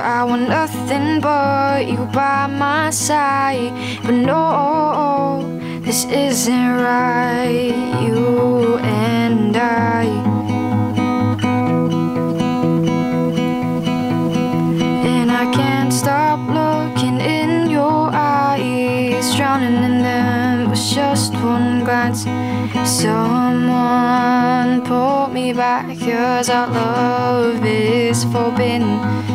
I want nothing but you by my side. But no, this isn't right. You and I. And I can't stop looking in your eyes, drowning in them with just one glance. Someone pull me back, cause our love is forbidden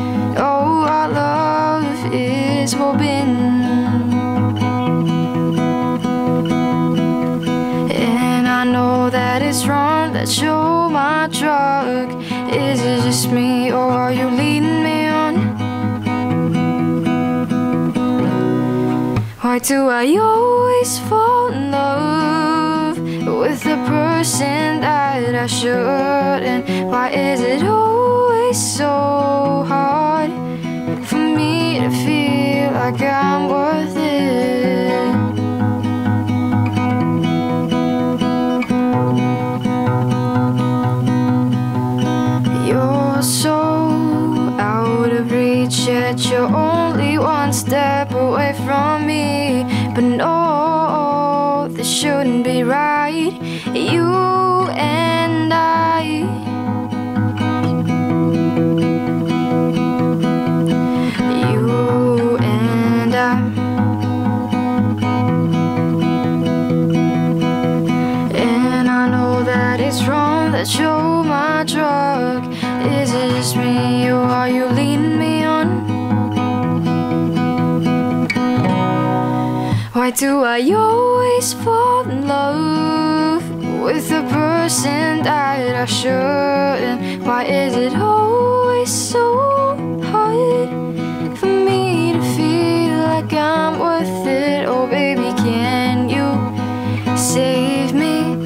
that it's wrong that you're my drug. Is it just me, or are you leading me on? Why do I always fall in love with the person that I shouldn't? Why is it always so one step away from me. But no, this shouldn't be right. You and I. You and I. And I know that it's wrong that you're my drug. Is it just me or are you leading me Do I always fall in love with the person that I shouldn't? Why is it always so hard for me to feel like I'm worth it? Oh, baby, can you save me?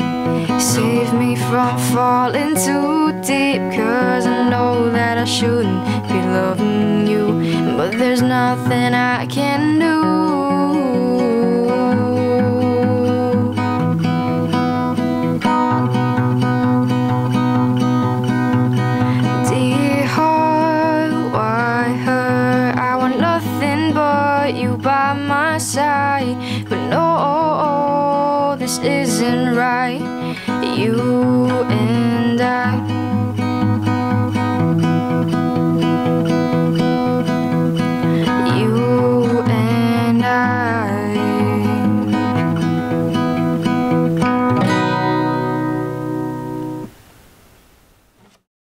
Save me from falling too deep Cause I know that I shouldn't be loving you But there's nothing I can do my side But no, this isn't right. You